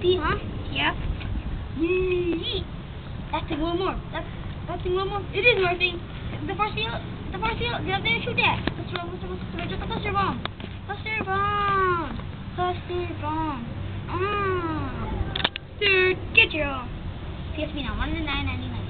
Huh? Yeah. Yee. That's a little more. That that's a little more. It is working. The first seal, The first seal, Get up there and shoot that. Cluster bomb. Cluster bomb. Cluster bomb. Cluster bomb. Cluster bomb. Cluster bomb. Ah. Dude, get your PSP now. One to nine ninety nine.